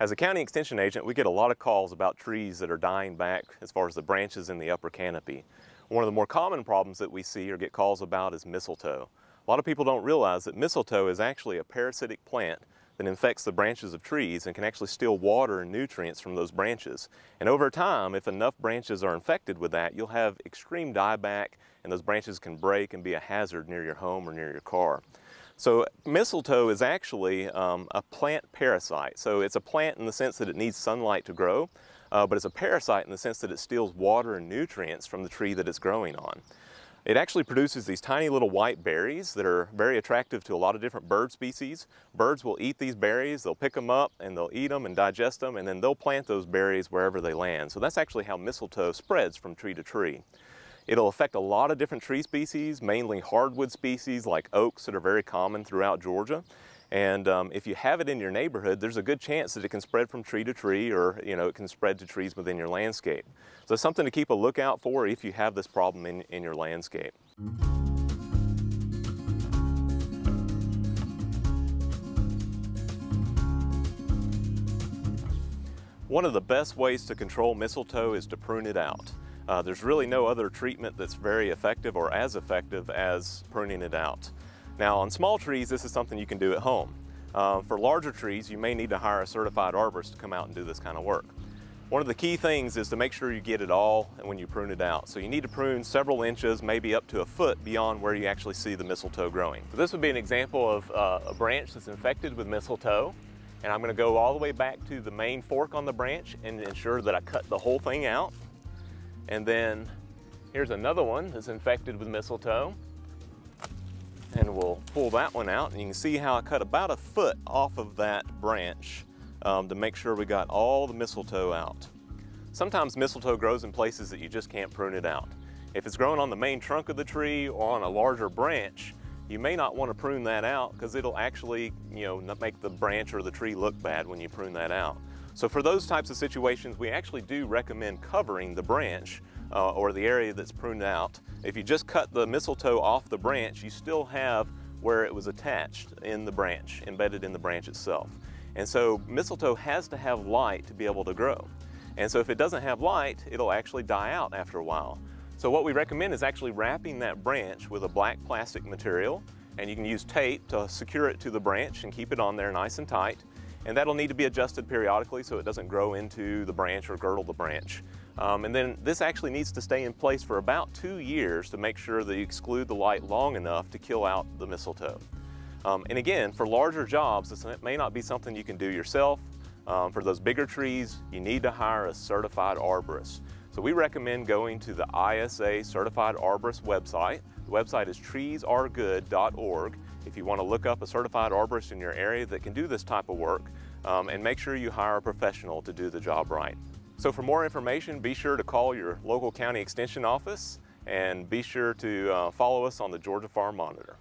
As a county extension agent, we get a lot of calls about trees that are dying back as far as the branches in the upper canopy. One of the more common problems that we see or get calls about is mistletoe. A lot of people don't realize that mistletoe is actually a parasitic plant that infects the branches of trees and can actually steal water and nutrients from those branches. And over time, if enough branches are infected with that, you'll have extreme dieback and those branches can break and be a hazard near your home or near your car. So mistletoe is actually um, a plant parasite. So it's a plant in the sense that it needs sunlight to grow, uh, but it's a parasite in the sense that it steals water and nutrients from the tree that it's growing on. It actually produces these tiny little white berries that are very attractive to a lot of different bird species. Birds will eat these berries, they'll pick them up and they'll eat them and digest them and then they'll plant those berries wherever they land. So that's actually how mistletoe spreads from tree to tree. It'll affect a lot of different tree species, mainly hardwood species like oaks that are very common throughout Georgia. And um, if you have it in your neighborhood, there's a good chance that it can spread from tree to tree or you know, it can spread to trees within your landscape. So something to keep a lookout for if you have this problem in, in your landscape. One of the best ways to control mistletoe is to prune it out. Uh, there's really no other treatment that's very effective or as effective as pruning it out. Now on small trees, this is something you can do at home. Uh, for larger trees, you may need to hire a certified arborist to come out and do this kind of work. One of the key things is to make sure you get it all when you prune it out. So you need to prune several inches, maybe up to a foot beyond where you actually see the mistletoe growing. So this would be an example of uh, a branch that's infected with mistletoe. And I'm gonna go all the way back to the main fork on the branch and ensure that I cut the whole thing out. And then here's another one that's infected with mistletoe and we'll pull that one out and you can see how I cut about a foot off of that branch um, to make sure we got all the mistletoe out. Sometimes mistletoe grows in places that you just can't prune it out. If it's growing on the main trunk of the tree or on a larger branch, you may not want to prune that out because it'll actually, you know, make the branch or the tree look bad when you prune that out. So for those types of situations, we actually do recommend covering the branch uh, or the area that's pruned out. If you just cut the mistletoe off the branch, you still have where it was attached in the branch, embedded in the branch itself. And so mistletoe has to have light to be able to grow. And so if it doesn't have light, it'll actually die out after a while. So what we recommend is actually wrapping that branch with a black plastic material and you can use tape to secure it to the branch and keep it on there nice and tight. And that'll need to be adjusted periodically so it doesn't grow into the branch or girdle the branch. Um, and then this actually needs to stay in place for about two years to make sure that you exclude the light long enough to kill out the mistletoe. Um, and again, for larger jobs, this may not be something you can do yourself. Um, for those bigger trees, you need to hire a certified arborist. So we recommend going to the ISA Certified Arborist website. The website is treesaregood.org if you want to look up a certified arborist in your area that can do this type of work um, and make sure you hire a professional to do the job right. So for more information, be sure to call your local county extension office and be sure to uh, follow us on the Georgia Farm Monitor.